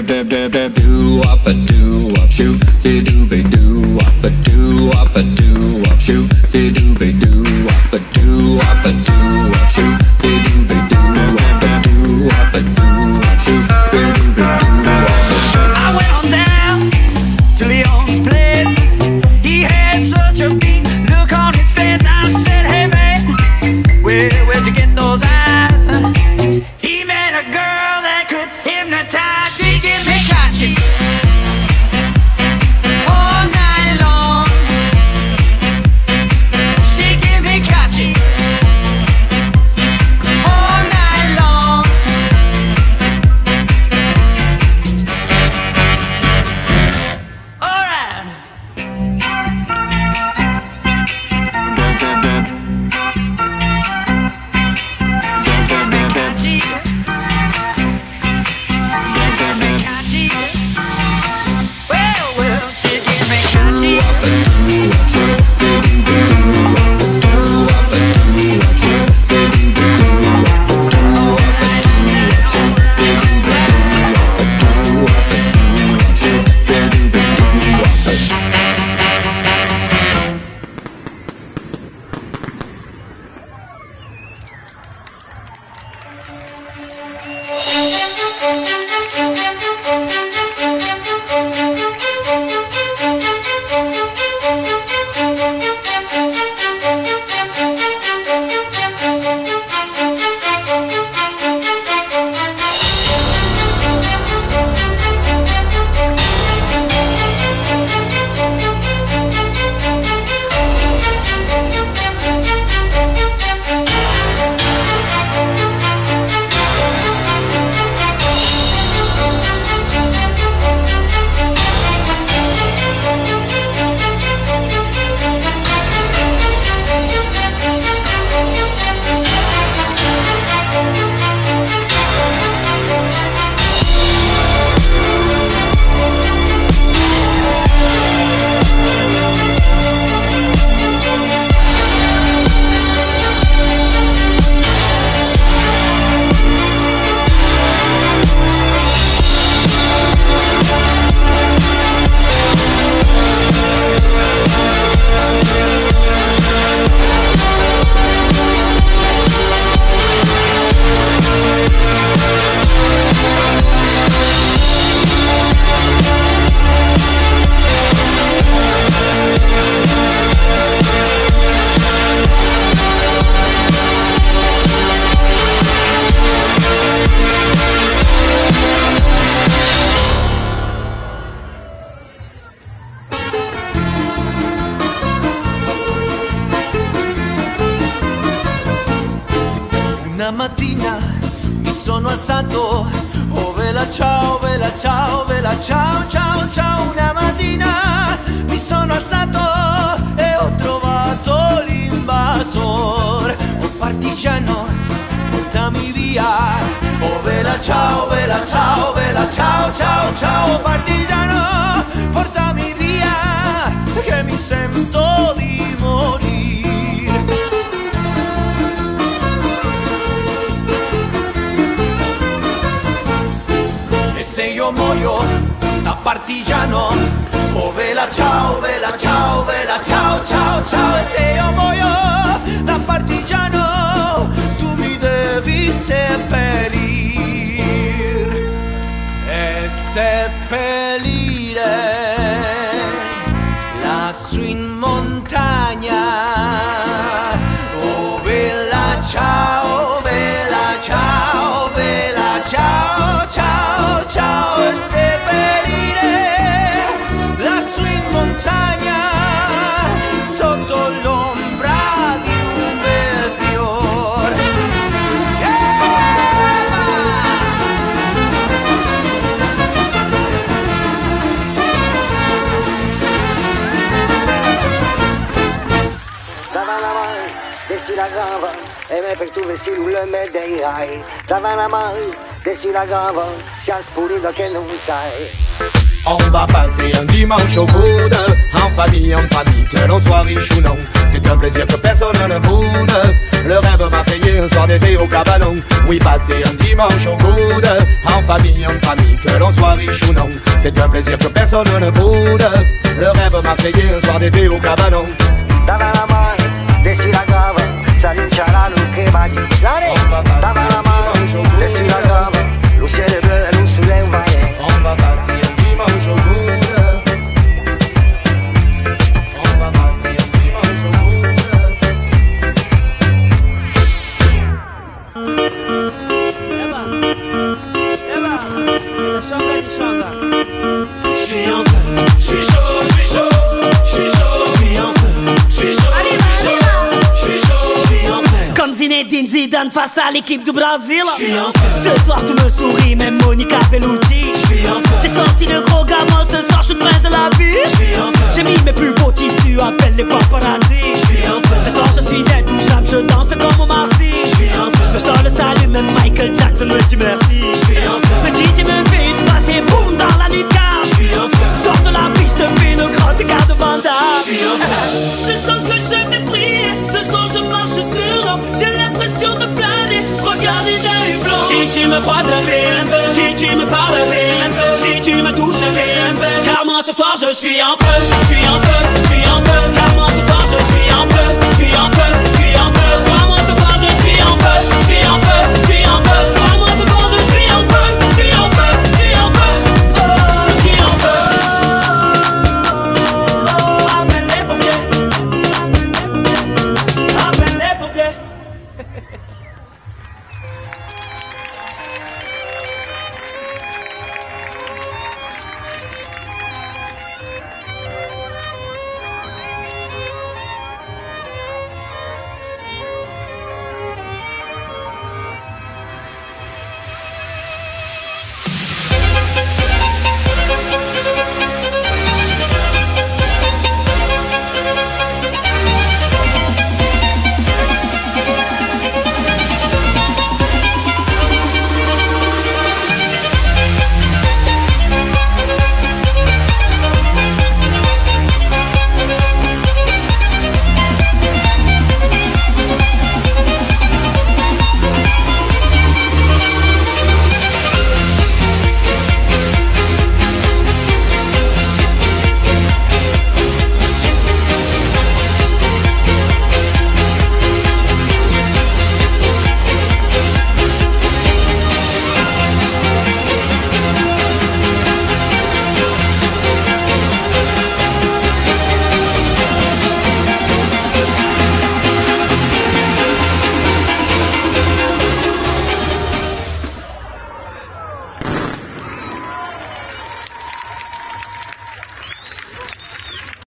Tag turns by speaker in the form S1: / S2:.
S1: dab dab dab dab do wop a do wop shoot be do be do wop a do wop a do wop shoot
S2: Una mattina mi sono alzato, oh vela ciao, vela ciao, vela ciao, ciao, ciao. Una mattina mi sono alzato e ho trovato l'invasor, un partigiano, portami via. Oh vela ciao, vela ciao, vela ciao, ciao, ciao, partigiano. partigiano. Oh vela ciao, vela ciao, vela ciao, ciao, ciao E se io muoio da partigiano Tu mi devi seppellir E seppellire Lassù in
S3: mondo
S4: on va passer un dimanche au coude, en famille, en famille, que l'on soit riche ou non. C'est un plaisir que personne ne coude. Le rêve marseillais, un soir d'été au cabanon. Oui, passer un dimanche au coude, en famille, en famille, que l'on soit riche ou non. C'est un plaisir que personne ne coude. Le rêve marseillais, un soir d'été au cabanon.
S3: Dans la main, la grave. Salichará lo
S4: que va
S2: a Dame la mano, desde la cama,
S5: luciere bleu Zidane face à l'équipe du Brésil
S2: Je suis en feu.
S5: Ce soir tu me souris, même Monica Bellucci
S2: Je suis en feu.
S5: J'ai sorti le gros gamin, ce soir je suis le prince de la ville
S2: Je suis en feu.
S5: J'ai mis mes plus beaux tissus, appelle les paparazzi
S2: Je suis en feu.
S5: Ce soir je suis intouchable, je danse comme au Marcy
S2: Je suis en feu.
S5: Le sol s'allume, même Michael Jackson me dit merci
S2: Je suis en feu.
S5: Le DJ me fait une passe et boum dans la lucarne
S2: Je suis en feu.
S5: Sors de la piste, fais le grand écart de Vanda
S2: tu me croises. Si tu me parles. Si tu me touches. Car moi ce soir je suis en feu, je suis en feu, je suis en feu. Car moi ce soir je suis en feu,